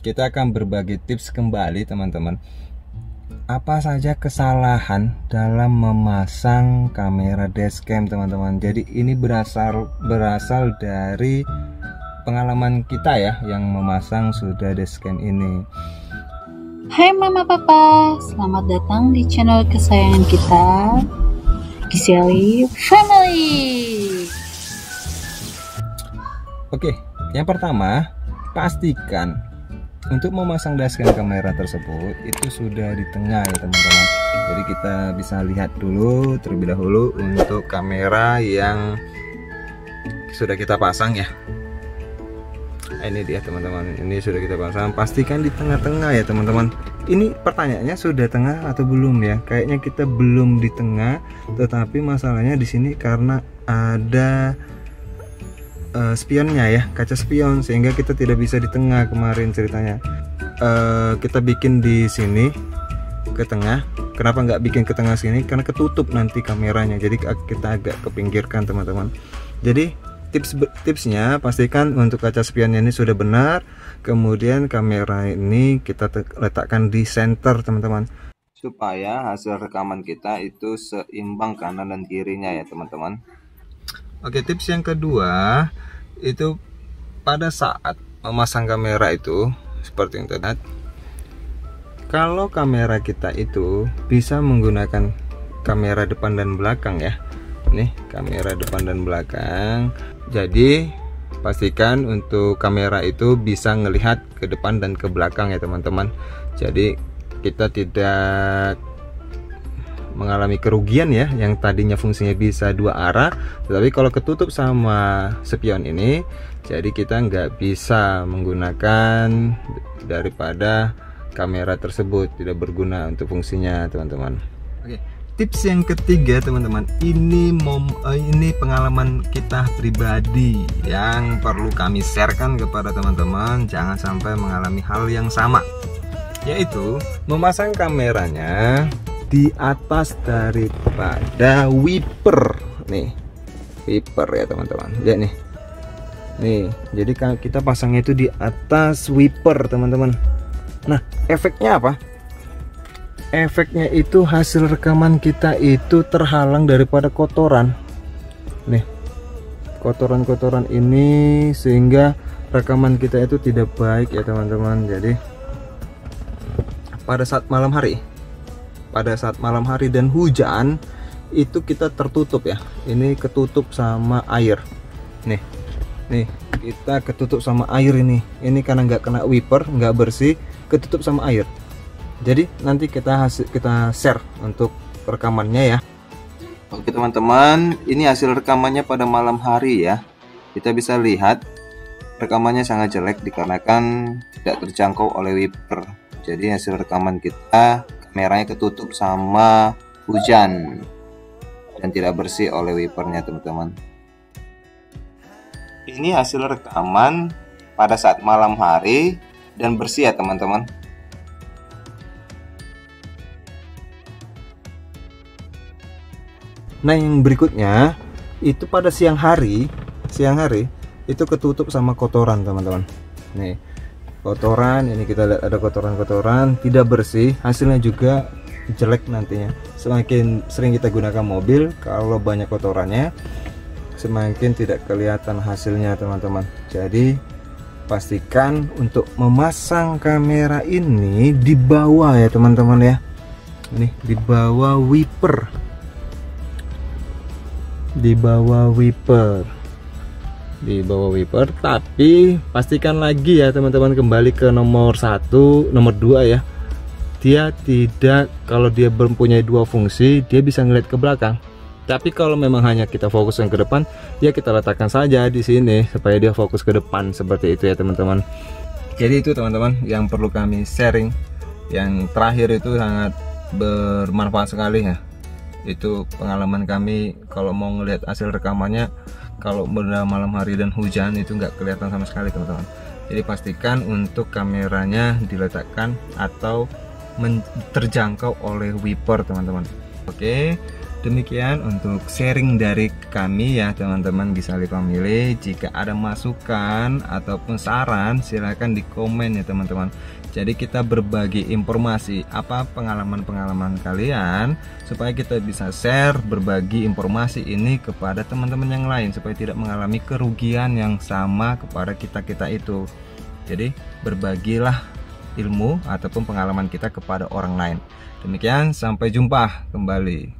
kita akan berbagi tips kembali teman-teman. Apa saja kesalahan dalam memasang kamera dashcam teman-teman? Jadi ini berasal berasal dari pengalaman kita ya yang memasang sudah dashcam ini. Hai mama papa. Selamat datang di channel kesayangan kita Giseli Family. Oke yang pertama pastikan untuk memasang dashcam kamera tersebut itu sudah di tengah ya teman-teman. Jadi kita bisa lihat dulu terlebih dahulu untuk kamera yang sudah kita pasang ya. Nah, ini dia teman-teman. Ini sudah kita pasang. Pastikan di tengah-tengah ya teman-teman. Ini pertanyaannya sudah tengah atau belum ya? Kayaknya kita belum di tengah tetapi masalahnya di sini karena ada uh, spionnya ya kaca spion sehingga kita tidak bisa di tengah kemarin ceritanya. Uh, kita bikin di sini ke tengah. Kenapa nggak bikin ke tengah sini? Karena ketutup nanti kameranya jadi kita agak kepinggirkan teman-teman. Jadi tips tipsnya pastikan untuk kaca spionnya ini sudah benar. Kemudian kamera ini kita letakkan di center teman-teman. Supaya hasil rekaman kita itu seimbang kanan dan kirinya ya teman-teman Oke tips yang kedua itu pada saat memasang kamera itu seperti yang tadi kalau kamera kita itu bisa menggunakan kamera depan dan belakang ya. Nih kamera depan dan belakang. Jadi pastikan untuk kamera itu bisa melihat ke depan dan ke belakang ya teman-teman. Jadi kita tidak mengalami kerugian ya yang tadinya fungsinya bisa dua arah tetapi kalau ketutup sama spion ini jadi kita nggak bisa menggunakan daripada kamera tersebut tidak berguna untuk fungsinya teman-teman. Oke tips yang ketiga teman-teman ini mom eh, ini pengalaman kita pribadi yang perlu kami sharekan kepada teman-teman jangan sampai mengalami hal yang sama yaitu memasang kameranya di atas daripada wiper. Nih wiper ya teman-teman. Lihat nih. Nih jadi kita pasangnya itu di atas wiper teman-teman. Nah efeknya apa? Efeknya itu hasil rekaman kita itu terhalang daripada kotoran. Nih kotoran-kotoran ini sehingga rekaman kita itu tidak baik ya teman-teman. Jadi pada saat malam hari pada saat malam hari dan hujan itu kita tertutup ya. Ini ketutup sama air. Nih nih kita ketutup sama air ini. Ini karena nggak kena wiper nggak bersih ketutup sama air. Jadi nanti kita hasil kita share untuk rekamannya ya. Oke teman-teman ini hasil rekamannya pada malam hari ya. Kita bisa lihat rekamannya sangat jelek dikarenakan tidak terjangkau oleh wiper. Jadi hasil rekaman kita merahnya ketutup sama hujan dan tidak bersih oleh wipernya teman-teman. Ini hasil rekaman pada saat malam hari dan bersih ya teman-teman. Nah yang berikutnya itu pada siang hari siang hari itu ketutup sama kotoran teman-teman. Nih kotoran ini kita lihat ada kotoran-kotoran tidak bersih hasilnya juga jelek nantinya. Semakin sering kita gunakan mobil kalau banyak kotorannya semakin tidak kelihatan hasilnya teman-teman. Jadi pastikan untuk memasang kamera ini di bawah ya teman-teman ya. Ini di bawah wiper. Di bawah wiper di bawah wiper. Tapi pastikan lagi ya teman-teman kembali ke nomor satu nomor dua ya. Dia tidak kalau dia mempunyai dua fungsi dia bisa ngeliat ke belakang. Tapi kalau memang hanya kita fokuskan ke depan ya kita letakkan saja di sini supaya dia fokus ke depan seperti itu ya teman-teman. Jadi itu teman-teman yang perlu kami sharing. Yang terakhir itu sangat bermanfaat sekali ya. Itu pengalaman kami kalau mau ngelihat hasil rekamannya kalau pada malam hari dan hujan itu nggak kelihatan sama sekali teman-teman jadi pastikan untuk kameranya diletakkan atau terjangkau oleh wiper teman-teman oke Demikian untuk sharing dari kami ya teman-teman Gisali Family. Jika ada masukan ataupun saran silahkan di komen ya teman-teman. Jadi kita berbagi informasi apa pengalaman-pengalaman kalian supaya kita bisa share berbagi informasi ini kepada teman-teman yang lain supaya tidak mengalami kerugian yang sama kepada kita-kita itu. Jadi berbagilah ilmu ataupun pengalaman kita kepada orang lain. Demikian sampai jumpa kembali.